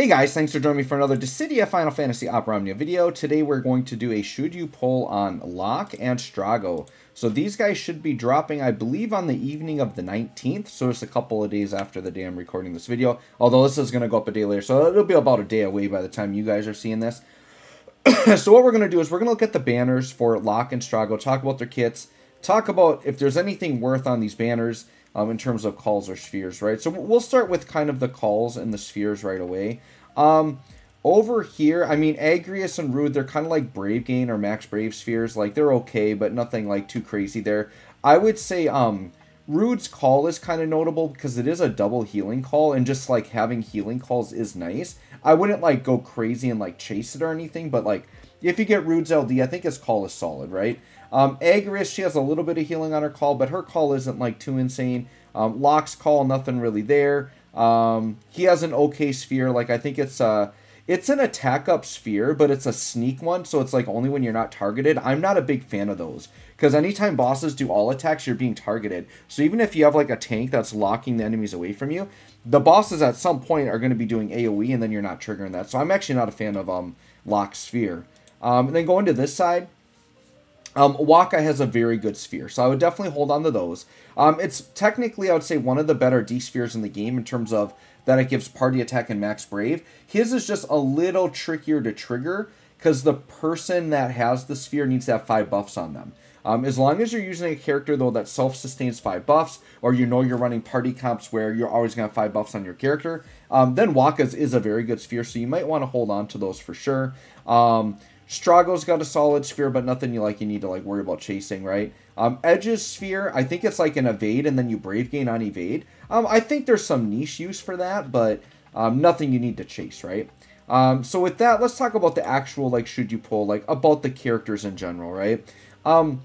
Hey guys, thanks for joining me for another Dissidia Final Fantasy Opera Omnia video. Today we're going to do a Should You Pull on Locke and Strago. So these guys should be dropping, I believe, on the evening of the 19th. So it's a couple of days after the day I'm recording this video. Although this is going to go up a day later, so it'll be about a day away by the time you guys are seeing this. so what we're going to do is we're going to look at the banners for Locke and Strago, talk about their kits, talk about if there's anything worth on these banners, um, in terms of calls or spheres, right? So we'll start with kind of the calls and the spheres right away. Um, over here, I mean, Agrias and Rude, they're kind of like Brave Gain or Max Brave spheres. Like, they're okay, but nothing, like, too crazy there. I would say, um, Rude's call is kind of notable because it is a double healing call, and just, like, having healing calls is nice. I wouldn't, like, go crazy and, like, chase it or anything, but, like, if you get Rude's LD, I think his call is solid, right? Um, she has a little bit of healing on her call, but her call isn't like too insane. Um, Locke's call, nothing really there. Um, he has an okay sphere. Like I think it's uh it's an attack up sphere, but it's a sneak one, so it's like only when you're not targeted. I'm not a big fan of those because anytime bosses do all attacks, you're being targeted. So even if you have like a tank that's locking the enemies away from you, the bosses at some point are going to be doing AOE, and then you're not triggering that. So I'm actually not a fan of um Locke sphere. Um, and then going to this side, um, Wakka has a very good sphere, so I would definitely hold on to those. Um, it's technically, I would say, one of the better D spheres in the game in terms of that it gives party attack and max brave. His is just a little trickier to trigger because the person that has the sphere needs to have five buffs on them. Um, as long as you're using a character though that self-sustains five buffs, or you know you're running party comps where you're always gonna have five buffs on your character, um, then Wakka's is a very good sphere, so you might want to hold on to those for sure. Um, Strago's got a solid sphere, but nothing you like you need to like worry about chasing, right? Um, Edge's sphere, I think it's like an evade and then you brave gain on evade. Um, I think there's some niche use for that, but um, nothing you need to chase, right? Um, so with that, let's talk about the actual like should you pull, like about the characters in general, right? Um,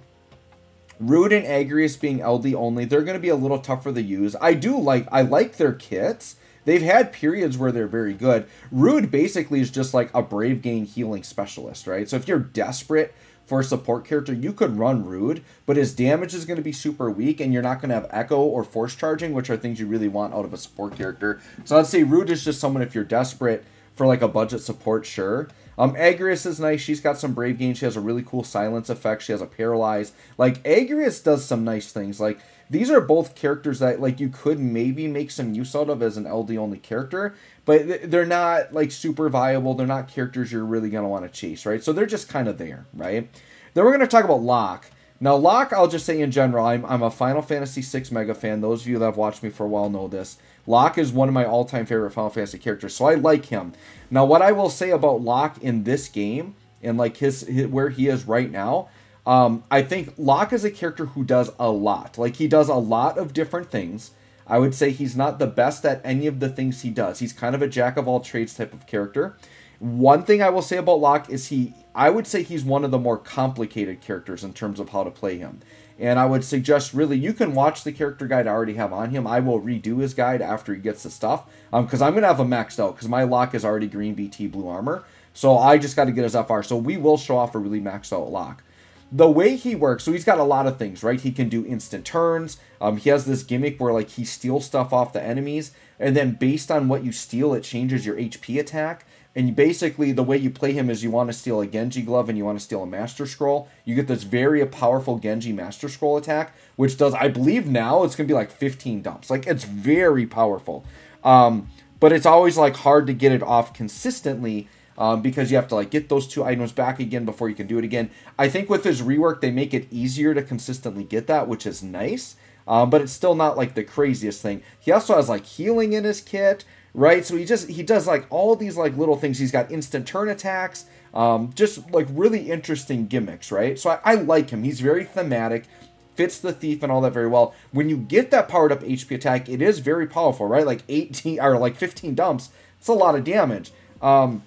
Rude and Agrias being LD only, they're going to be a little tougher to use. I do like, I like their kits. They've had periods where they're very good. Rude basically is just like a Brave Gain healing specialist, right? So if you're desperate for a support character, you could run Rude, but his damage is going to be super weak, and you're not going to have Echo or Force Charging, which are things you really want out of a support character. So I'd say Rude is just someone if you're desperate for like a budget support, sure. Um, Agrias is nice. She's got some Brave Gain. She has a really cool silence effect. She has a Paralyze. Like, Agrias does some nice things. Like, these are both characters that like you could maybe make some use out of as an LD only character, but they're not like super viable. They're not characters you're really gonna want to chase, right? So they're just kind of there, right? Then we're gonna talk about Locke. Now, Locke, I'll just say in general, I'm, I'm a Final Fantasy VI mega fan. Those of you that have watched me for a while know this. Locke is one of my all-time favorite Final Fantasy characters, so I like him. Now, what I will say about Locke in this game and like his, his where he is right now um, I think Locke is a character who does a lot. Like he does a lot of different things. I would say he's not the best at any of the things he does. He's kind of a jack of all trades type of character. One thing I will say about Locke is he I would say he's one of the more complicated characters in terms of how to play him. And I would suggest really you can watch the character guide I already have on him. I will redo his guide after he gets the stuff. Um, because I'm gonna have him maxed out because my Locke is already green BT blue armor. So I just got to get his FR. So we will show off a really maxed out Locke the way he works, so he's got a lot of things, right? He can do instant turns. Um, he has this gimmick where like he steals stuff off the enemies, and then based on what you steal, it changes your HP attack. And basically, the way you play him is you want to steal a Genji glove and you want to steal a Master Scroll. You get this very powerful Genji Master Scroll attack, which does, I believe now, it's going to be like 15 dumps. Like, it's very powerful. Um, but it's always like hard to get it off consistently um, because you have to like get those two items back again before you can do it again. I think with his rework, they make it easier to consistently get that, which is nice. Um, but it's still not like the craziest thing. He also has like healing in his kit, right? So he just he does like all these like little things. He's got instant turn attacks, um, just like really interesting gimmicks, right? So I, I like him. He's very thematic fits the thief and all that very well. When you get that powered up HP attack, it is very powerful, right? Like 18 or like 15 dumps. It's a lot of damage. Um,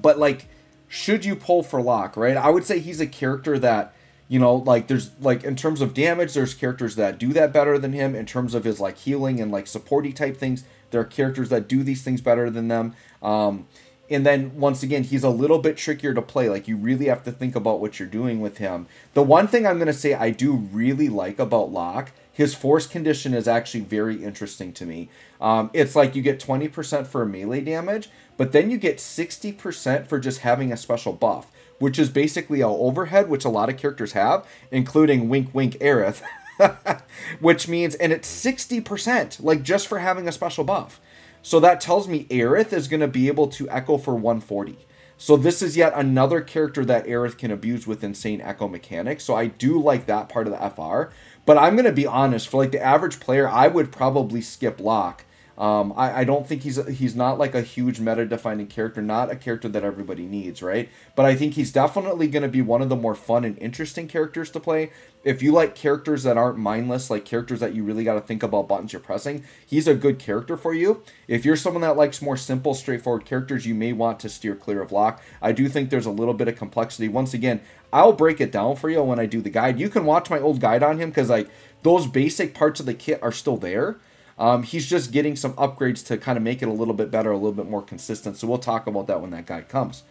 but like, should you pull for Locke, right? I would say he's a character that, you know, like there's like in terms of damage, there's characters that do that better than him. In terms of his like healing and like supporty type things, there are characters that do these things better than them. Um, and then once again, he's a little bit trickier to play. Like you really have to think about what you're doing with him. The one thing I'm gonna say I do really like about Locke his force condition is actually very interesting to me. Um, it's like you get 20% for melee damage, but then you get 60% for just having a special buff, which is basically a overhead, which a lot of characters have, including Wink Wink Aerith, which means, and it's 60%, like just for having a special buff. So that tells me Aerith is going to be able to echo for 140. So this is yet another character that Aerith can abuse with insane echo mechanics. So I do like that part of the FR. But I'm going to be honest, for like the average player, I would probably skip Locke um, I, I don't think he's he's not like a huge meta defining character, not a character that everybody needs, right? But I think he's definitely going to be one of the more fun and interesting characters to play. If you like characters that aren't mindless, like characters that you really got to think about buttons you're pressing, he's a good character for you. If you're someone that likes more simple, straightforward characters, you may want to steer clear of Locke. I do think there's a little bit of complexity. Once again, I'll break it down for you when I do the guide. You can watch my old guide on him because like those basic parts of the kit are still there um, he's just getting some upgrades to kind of make it a little bit better, a little bit more consistent. So we'll talk about that when that guy comes.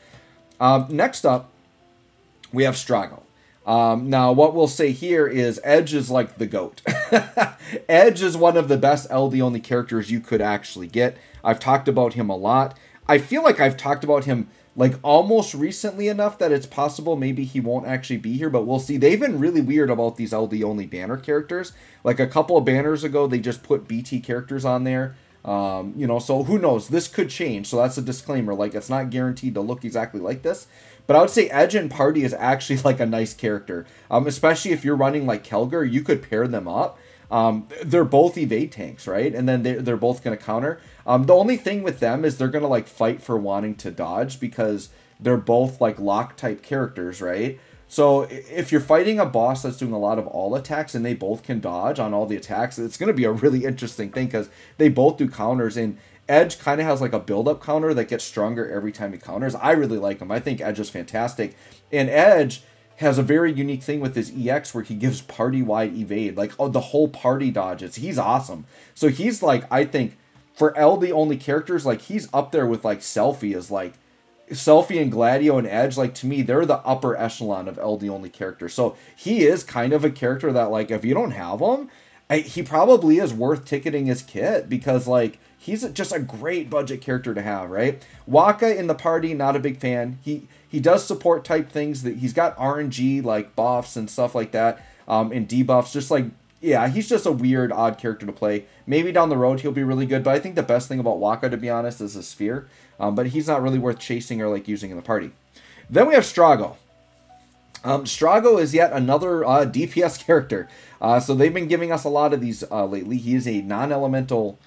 Um, next up, we have Strago. Um, now, what we'll say here is Edge is like the GOAT. Edge is one of the best LD only characters you could actually get. I've talked about him a lot. I feel like I've talked about him like almost recently enough that it's possible maybe he won't actually be here, but we'll see. They've been really weird about these LD only banner characters. Like a couple of banners ago, they just put BT characters on there. Um, you know, so who knows? This could change. So that's a disclaimer. Like it's not guaranteed to look exactly like this. But I would say Edge and Party is actually like a nice character. Um, especially if you're running like Kelger, you could pair them up. Um, they're both evade tanks, right? And then they're, they're both going to counter. Um, the only thing with them is they're gonna like fight for wanting to dodge because they're both like lock type characters, right? So if you're fighting a boss that's doing a lot of all attacks and they both can dodge on all the attacks, it's going to be a really interesting thing because they both do counters and Edge kind of has like a build up counter that gets stronger every time he counters. I really like him. I think Edge is fantastic. And Edge has a very unique thing with his EX where he gives party wide evade. Like oh, the whole party dodges. He's awesome. So he's like I think for LD only characters, like he's up there with like Selphie is like Selphie and Gladio and Edge, like to me, they're the upper echelon of LD only characters. So he is kind of a character that, like, if you don't have him, I, he probably is worth ticketing his kit because, like, he's just a great budget character to have, right? Wakka in the party, not a big fan. He he does support type things that he's got RNG like buffs and stuff like that, um, and debuffs, just like yeah, he's just a weird, odd character to play. Maybe down the road he'll be really good, but I think the best thing about Wakka, to be honest, is his sphere. Um, but he's not really worth chasing or like using in the party. Then we have Strago. Um, Strago is yet another uh, DPS character. Uh, so they've been giving us a lot of these uh, lately. He is a non-elemental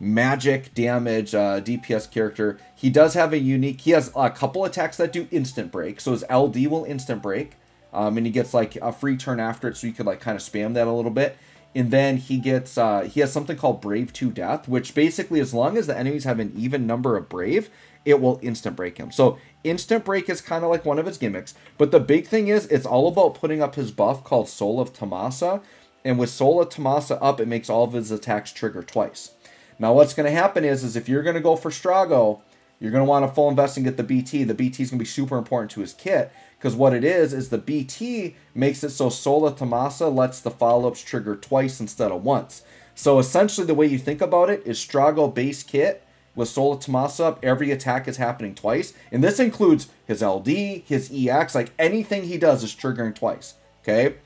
magic damage uh, DPS character. He does have a unique. He has a couple attacks that do instant break. So his LD will instant break. Um, and he gets like a free turn after it, so you could like kind of spam that a little bit. And then he gets uh, he has something called Brave to Death, which basically, as long as the enemies have an even number of Brave, it will instant break him. So instant break is kind of like one of his gimmicks. But the big thing is, it's all about putting up his buff called Soul of Tomasa. And with Soul of Tomasa up, it makes all of his attacks trigger twice. Now, what's going to happen is, is if you're going to go for Strago, you're going to want to full invest and get the BT. The BT is going to be super important to his kit because what it is, is the BT makes it so Sola Tomasa lets the follow-ups trigger twice instead of once. So essentially the way you think about it is Strago base kit with Sola Tomasa up, every attack is happening twice. And this includes his LD, his EX, like anything he does is triggering twice. Okay?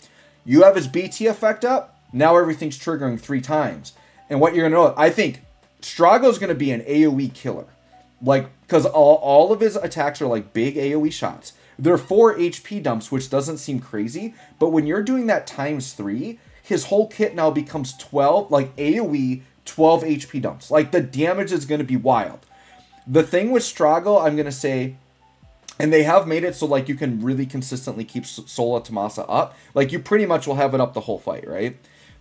You have his BT effect up, now everything's triggering three times. And what you're gonna know, I think Strago's gonna be an AoE killer. Like, because all, all of his attacks are like big AoE shots. They're four HP dumps, which doesn't seem crazy, but when you're doing that times three, his whole kit now becomes 12, like AoE, 12 HP dumps. Like the damage is going to be wild. The thing with Strago, I'm going to say, and they have made it so like you can really consistently keep Sola Tomasa up. Like you pretty much will have it up the whole fight, right?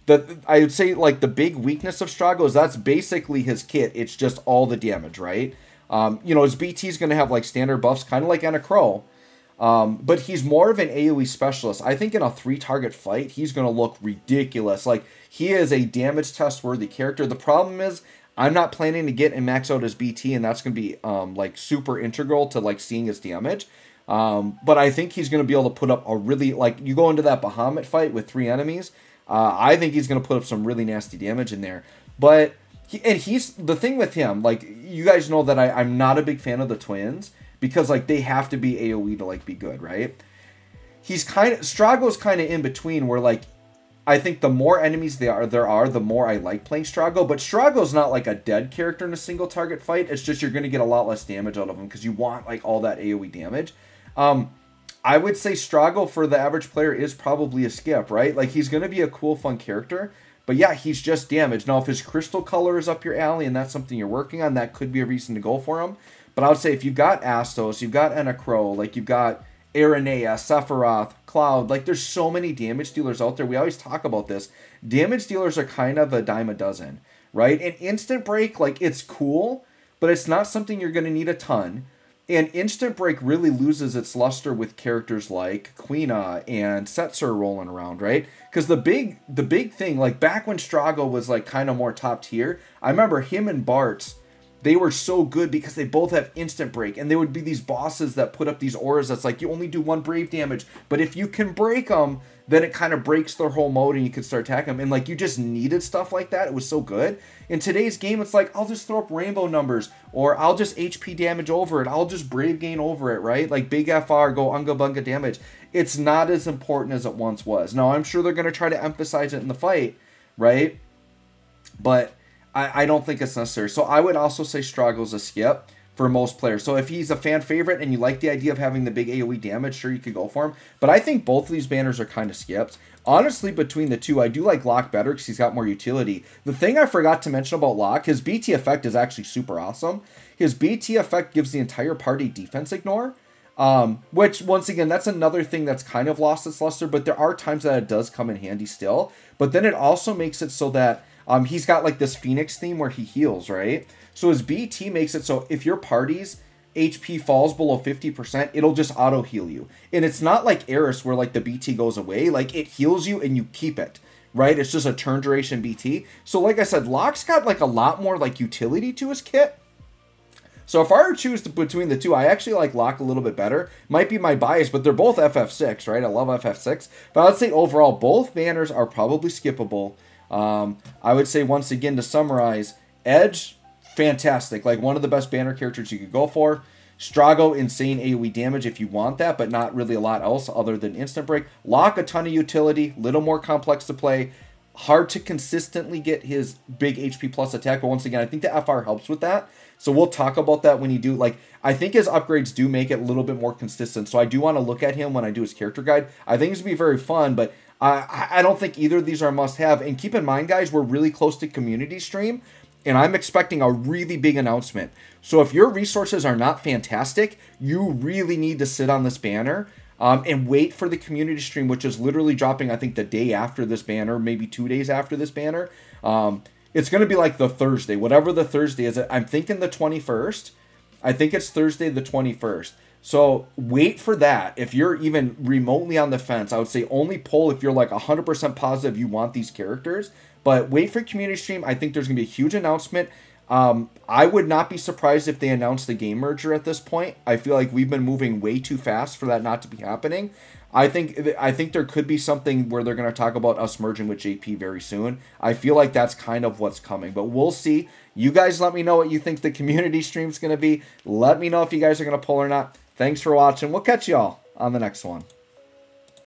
The I would say like the big weakness of Strago is that's basically his kit. It's just all the damage, right? Um, you know, his BT is going to have like standard buffs, kind of like Enna Kros, um, but he's more of an AoE specialist. I think in a three target fight, he's going to look ridiculous. Like, he is a damage test worthy character. The problem is, I'm not planning to get and max out his BT, and that's going to be um, like super integral to like seeing his damage. Um, but I think he's going to be able to put up a really like you go into that Bahamut fight with three enemies. Uh, I think he's going to put up some really nasty damage in there. But he, and he's the thing with him. Like you guys know that I, I'm not a big fan of the twins because like they have to be AOE to like be good, right? He's kind of Strago's kind of in between where like I think the more enemies there are, there are, the more I like playing Strago. But Strago's not like a dead character in a single target fight. It's just you're going to get a lot less damage out of him because you want like all that AOE damage. Um, I would say Strago for the average player is probably a skip, right? Like he's going to be a cool, fun character. But yeah, he's just damaged. Now, if his crystal color is up your alley and that's something you're working on, that could be a reason to go for him. But I would say if you've got Astos, you've got Enna Kros, like you've got Aranea, Sephiroth, Cloud. Like there's so many damage dealers out there. We always talk about this. Damage dealers are kind of a dime a dozen, right? And instant break, like it's cool, but it's not something you're going to need a ton. And instant break really loses its luster with characters like Quina and Setzer rolling around, right? Because the big the big thing, like back when Strago was like kind of more top tier, I remember him and Bartz they were so good because they both have instant break and they would be these bosses that put up these auras that's like you only do one brave damage but if you can break them then it kind of breaks their whole mode and you can start attacking them. And like you just needed stuff like that. It was so good. In today's game it's like i'll just throw up rainbow numbers or i'll just hp damage over it. I'll just brave gain over it right? Like big fr go unga bunga damage. It's not as important as it once was. Now i'm sure they're going to try to emphasize it in the fight right? But I, I don't think it's necessary. So I would also say Strago's a skip for most players. So if he's a fan favorite and you like the idea of having the big AoE damage, sure you could go for him. But I think both of these banners are kind of skips. Honestly, between the two, I do like Locke better because he's got more utility. The thing I forgot to mention about Locke, his BT effect is actually super awesome. His BT effect gives the entire party defense ignore. Um, which once again, that's another thing that's kind of lost its luster, but there are times that it does come in handy still. But then it also makes it so that um, he's got like this Phoenix theme where he heals, right? So his BT makes it so if your party's HP falls below 50%, it'll just auto heal you. And it's not like Aerith where like the BT goes away, like it heals you and you keep it, right? It's just a turn duration BT. So like I said, Locke's got like a lot more like utility to his kit. So if I were to choose between the two, I actually like Locke a little bit better. Might be my bias, but they're both FF6, right? I love FF6. But I'd say overall, both banners are probably skippable. Um, I would say once again to summarize, Edge, fantastic, like one of the best banner characters you could go for. Strago, insane AoE damage if you want that, but not really a lot else other than instant break. Locke, a ton of utility, little more complex to play. Hard to consistently get his big HP plus attack, but once again, I think the FR helps with that. So we'll talk about that when you do. Like, I think his upgrades do make it a little bit more consistent. So I do want to look at him when I do his character guide. I think it's going to be very fun, but I, I don't think either of these are must have. And keep in mind, guys, we're really close to community stream, and I'm expecting a really big announcement. So if your resources are not fantastic, you really need to sit on this banner. Um, and wait for the community stream, which is literally dropping, I think, the day after this banner, maybe two days after this banner. Um, it's going to be like the Thursday, whatever the Thursday is. I'm thinking the 21st. I think it's Thursday the 21st. So wait for that. If you're even remotely on the fence, I would say only pull if you're like 100% positive you want these characters. But wait for community stream. I think there's going to be a huge announcement. Um, I would not be surprised if they announced the game merger at this point. I feel like we've been moving way too fast for that not to be happening. I think I think there could be something where they're going to talk about us merging with JP very soon. I feel like that's kind of what's coming, but we'll see. You guys let me know what you think the community stream is going to be. Let me know if you guys are going to pull or not. Thanks for watching. We'll catch y'all on the next one.